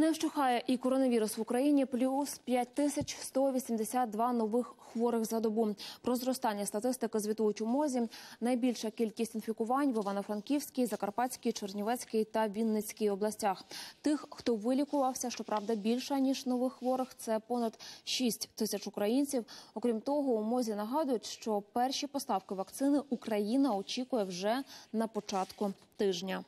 Не вщухає і коронавірус в Україні плюс 5182 нових хворих за добу. Про зростання статистики звітують у мозі. Найбільша кількість інфікувань в Івано-Франківській, Закарпатській, Чернівецькій та Вінницькій областях. Тих, хто вилікувався, щоправда, більше ніж нових хворих. Це понад 6 тисяч українців. Окрім того, у мозі нагадують, що перші поставки вакцини Україна очікує вже на початку тижня.